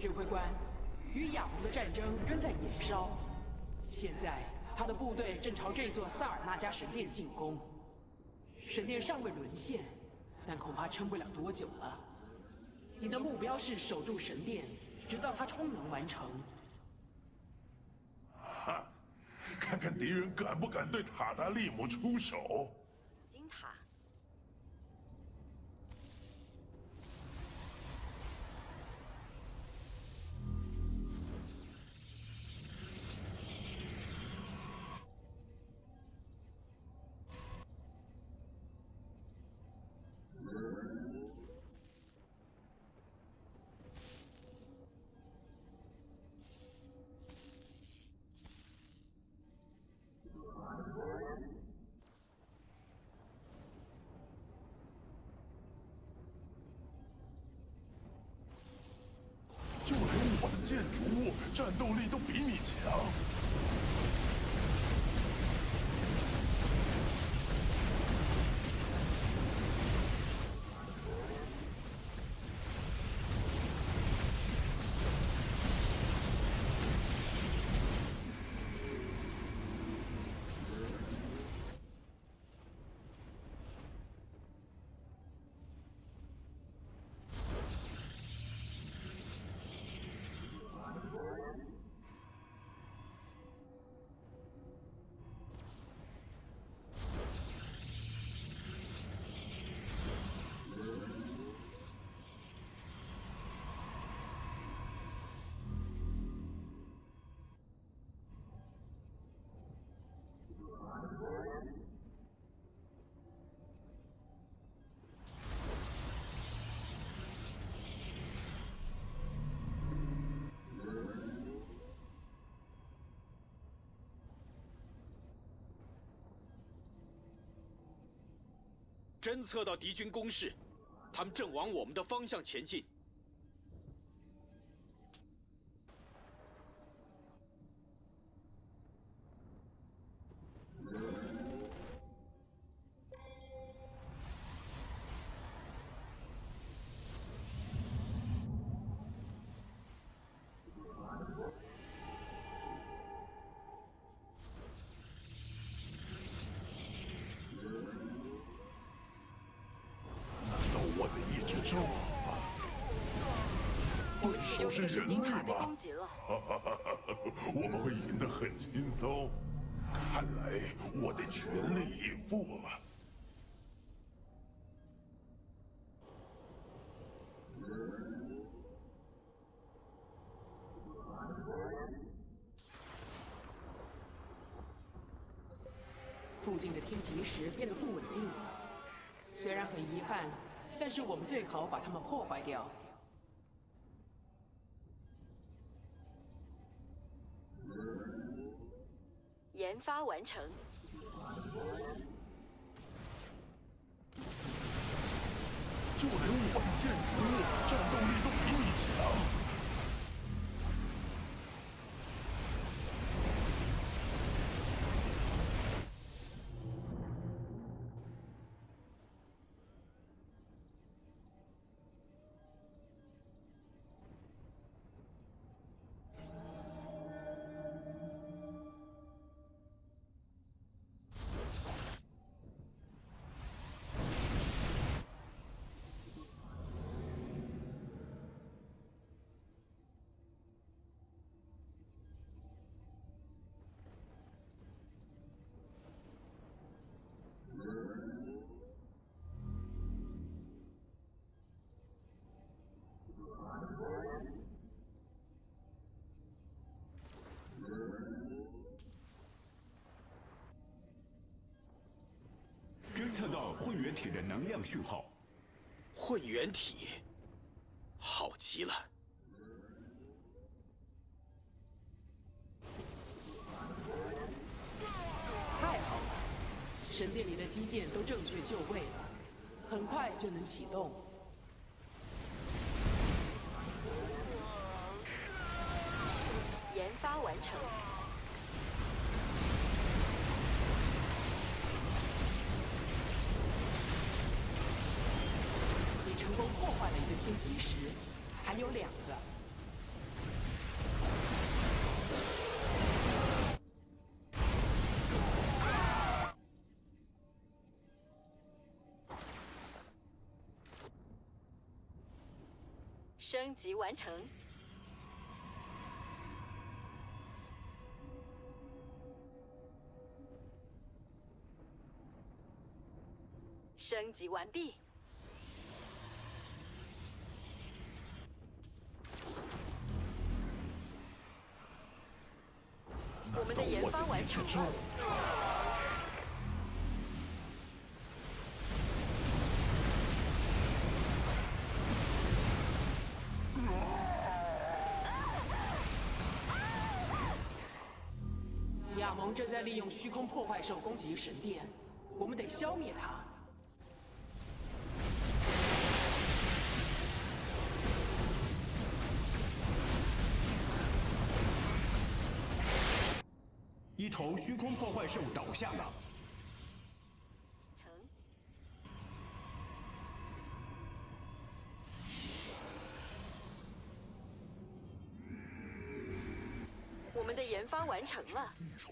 指挥官，与亚蒙的战争仍在延烧。现在他的部队正朝这座萨尔纳加神殿进攻。神殿尚未沦陷，但恐怕撑不了多久了。你的目标是守住神殿，直到它充能完成。哈，看看敌人敢不敢对塔达利姆出手。建筑物战斗力都比你强。侦测到敌军攻势，他们正往我们的方向前进。是人物吧？我们会赢得很轻松。看来我得全力以赴了。附近的天极石变得不稳定了，虽然很遗憾，但是我们最好把它们破坏掉。发完成。测到混元体的能量讯号。混元体，好极了！太好了，神殿里的基建都正确就位了，很快就能启动。研发完成。升级完成。升级完毕。我们的研发完成了。卡蒙正在利用虚空破坏兽攻击神殿，我们得消灭它。一头虚空破坏兽倒下了。成了。对手。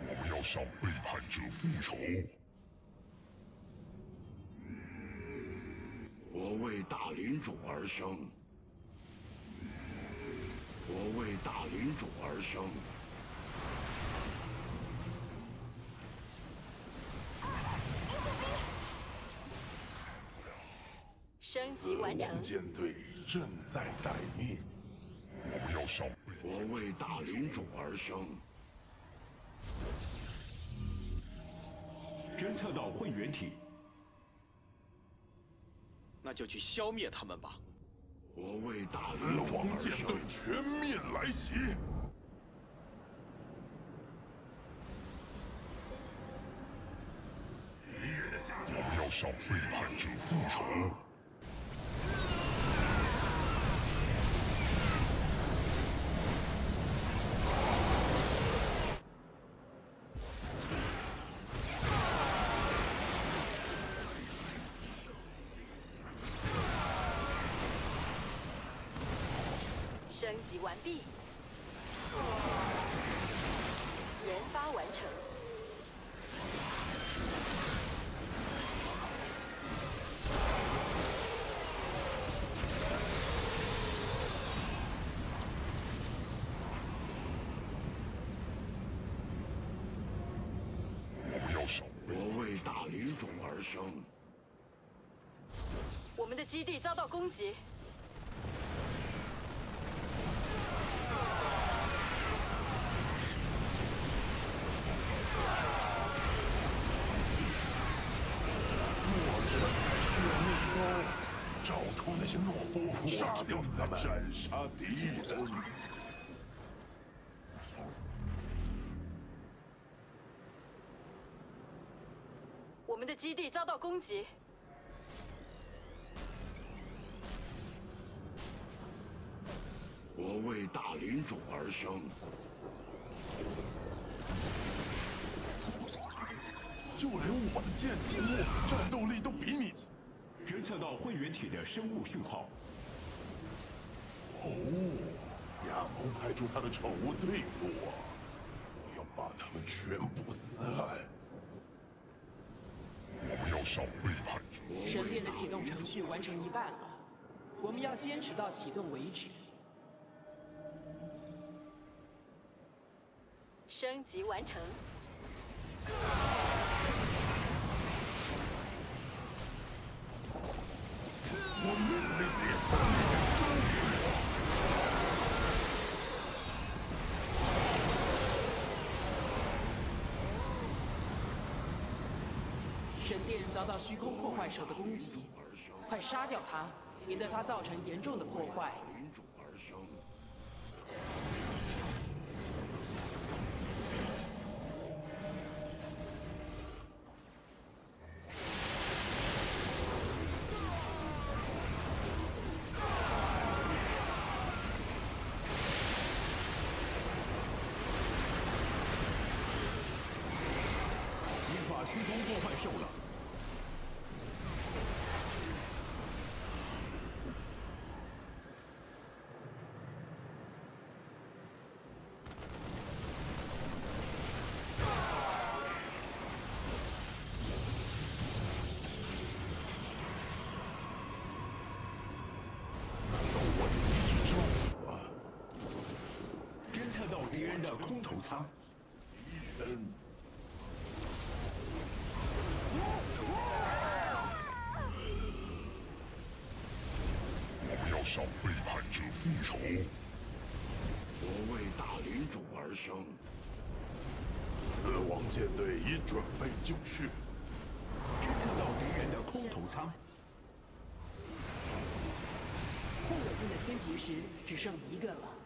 我们要向背叛者复仇。领主而生，我为大领主而生。升级完成。王舰队正在待命。我们要上我为大领主而生，侦测到混元体，那就去消灭他们吧。我为大死领主而生亡舰队。全面来袭。我们要向背叛者复仇。大领主而生，我们的基地遭到攻击。找出那些懦夫，杀掉他们，斩杀敌人。们的基地遭到攻击。我为大领主而生，就连我的剑族战斗力都比你强。侦测到混元体的生物讯号，哦，亚蒙派出他的宠物对付我，我要把他们全部撕烂。神殿的启动程序完成一半了，我们要坚持到启动为止。升级完成。我命令你，把你给交给我。神殿遭到虚空破坏兽的攻击，快杀掉它，免得它造成严重的破坏。敌人的空投舱。人我们要向背叛者复仇。我为大领主而生，死亡舰队已准备就绪。侦测到敌人的空投舱。护卫兵的天劫石只剩一个了。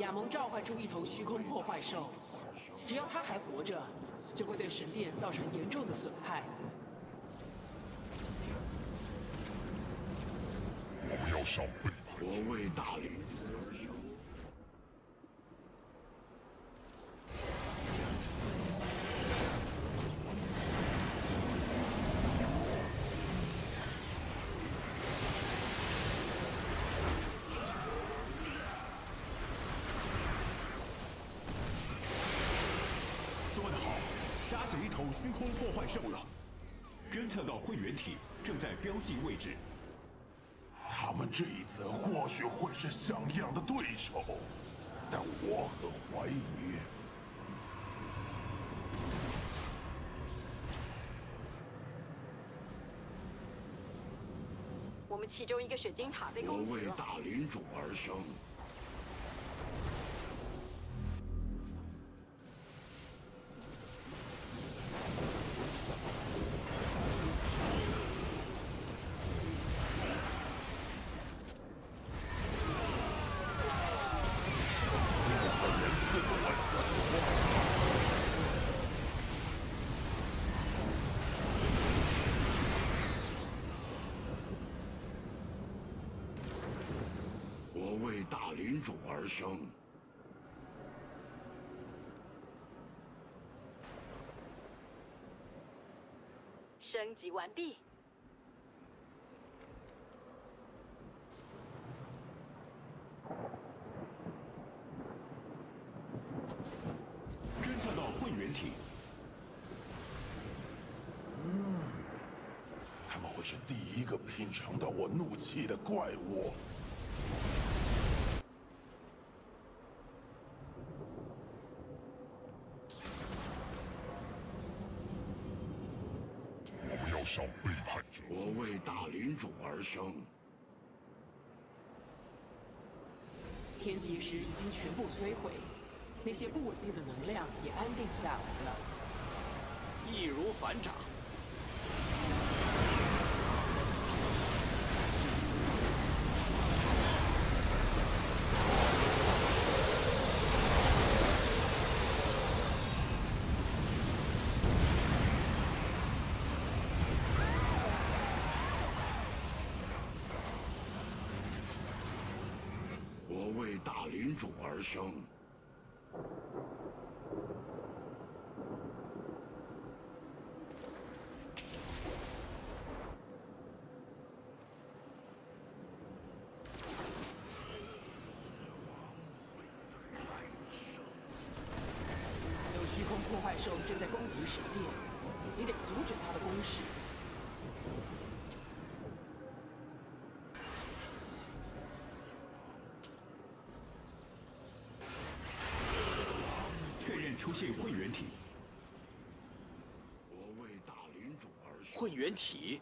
亚蒙召唤出一头虚空破坏兽，只要它还活着，就会对神殿造成严重的损害。我为大领主而生。做得好，杀死一头虚空破坏兽了。侦测到混元体正在标记位置。他们这一次或许会是像样的对手，但我很怀疑。我们其中一个水晶塔被我攻击了。为大领主而生，大领主而生，升级完毕。侦测到混元体，他们会是第一个品尝到我怒气的怪物。我们要向背叛者。我为大领主而生，天劫石已经全部摧毁，那些不稳定的能量也安定下来了。易如反掌。为大领主而生，有虚空破坏兽正在攻击神殿，你得阻止它的攻势。确认出现混元体。我为大领主而生，混元体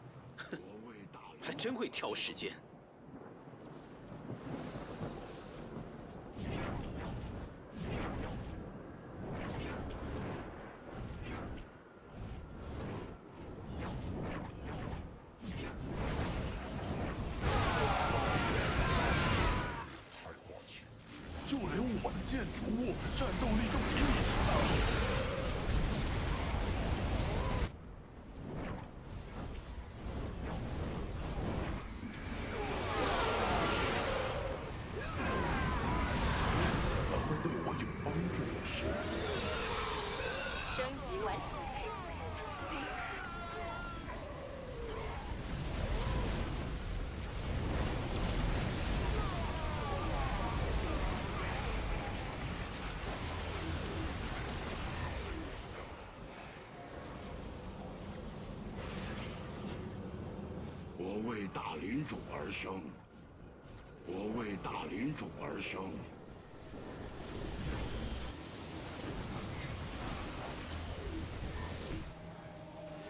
我为大领还真会挑时间。就连我的建筑物战斗力都比你强。能对我有帮助的事，升级完成。我为大领主而生，我为大领主而生。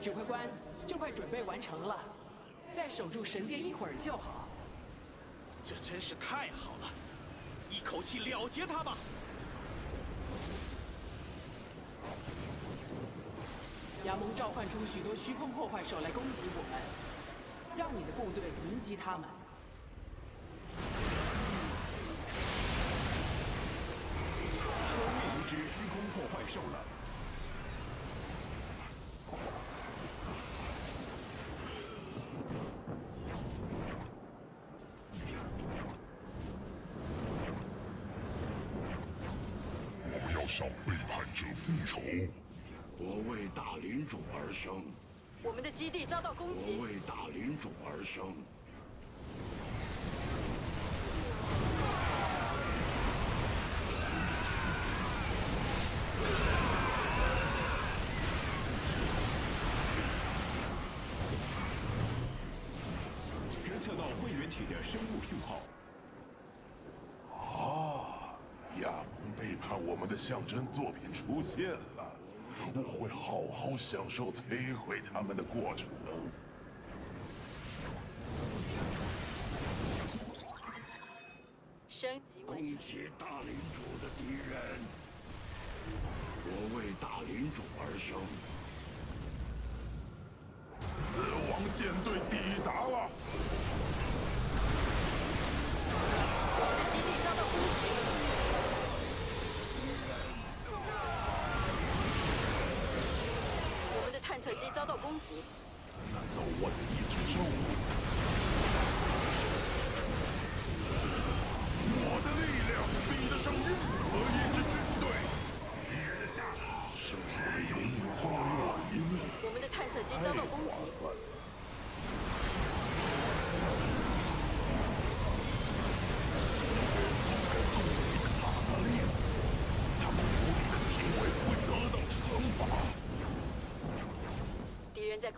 指挥官，就快准备完成了，再守住神殿一会儿就好。这真是太好了，一口气了结他吧！亚蒙召唤出许多虚空破坏手来攻击我们，让你的部队迎击他们。消灭一只虚空破坏兽了。我们要向背叛者复仇。我为大领主而生。我们的基地遭到攻击我。为大领主而生。侦测到会员体的生物讯号，啊，亚蒙背叛我们的象征作品出现了，我会好好享受摧毁他们的过程。升级攻击大领主的敌人。我为大领主而生。死亡舰队抵达了，基地遭到攻击。我们的探测机遭到攻击。难道我的一只兽？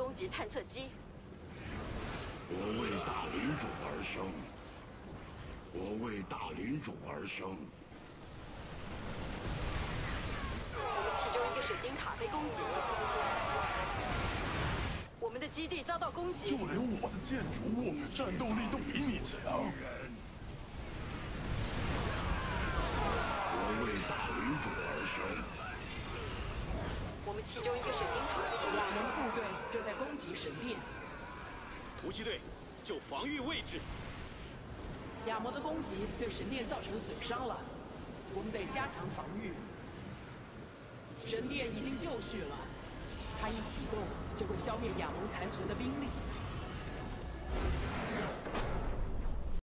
攻击探测机。我为大领主而生。我为大领主而生。我们其中一个水晶塔被攻击。我们的基地遭到攻击就。连我的建筑物战斗力都比你强。我为大领主而生。我们其中一个水晶塔。亚蒙的部队正在攻击神殿，突击队，就防御位置。亚魔的攻击对神殿造成损伤了，我们得加强防御。神殿已经就绪了，它一启动就会消灭亚蒙残存的兵力。